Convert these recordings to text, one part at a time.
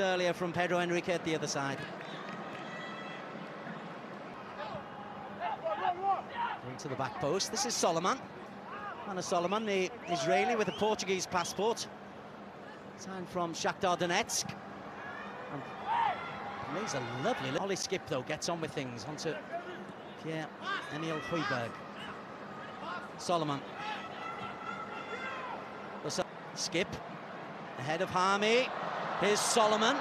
earlier from Pedro Henrique at the other side. Into the back post. This is Solomon. Manor Solomon, the Israeli with a Portuguese passport. Signed from Shakhtar Donetsk. And plays a lovely... Ollie Skipp, though, gets on with things. Onto Pierre Emil Højbjerg. Solomon. Skipp. Ahead of Harmy. Here's Solomon.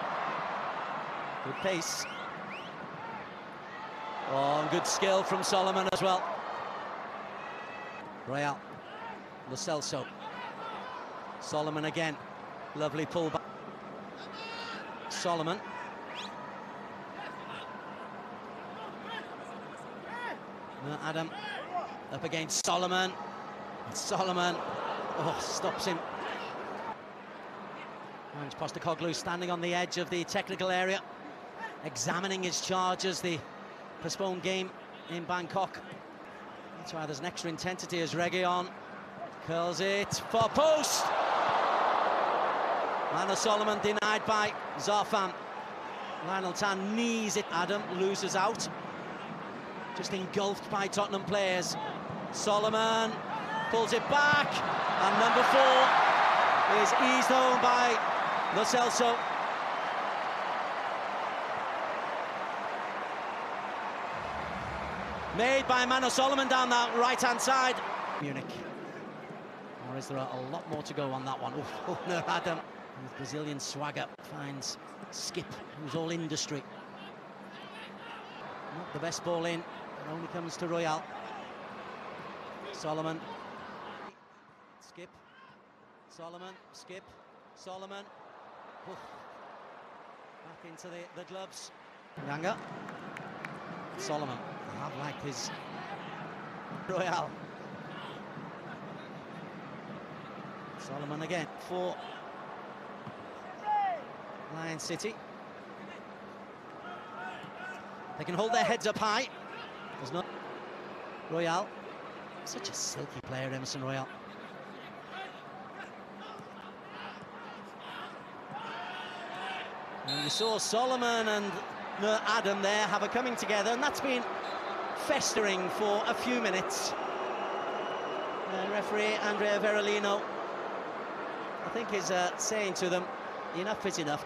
Good pace. Oh, good skill from Solomon as well. Royal. Lo Celso. Solomon again. Lovely pull back. Solomon. No, Adam up against Solomon. Solomon. Oh, stops him. Ange Postecoglou standing on the edge of the technical area, examining his charges, the postponed game in Bangkok. That's why there's an extra intensity as Reguilon curls it for post. Manor Solomon denied by Zharfan. Lionel Tan knees it. Adam loses out. Just engulfed by Tottenham players. Solomon pulls it back. And number four is eased home by Lo Celso. Made by Manor Solomon down that right-hand side. Munich. Or is there a, lot more to go on that one? Oof, oh, oh, no, Adam. With Brazilian swagger finds Skipp, who's all industry. Not the best ball in. It only comes to Royal. Solomon. Skipp. Solomon. Skipp. Solomon. Back into the, the gloves. Yanga. Solomon. I have liked his Royal. Solomon again for Lion City. They can hold their heads up high. There's not Royal. Such a silky player, Emerson Royal. You saw Solomon and Adam there have a coming together, and that's been festering for a few minutes. Referee Andrea Verolino, I think, is uh, saying to them, enough is enough.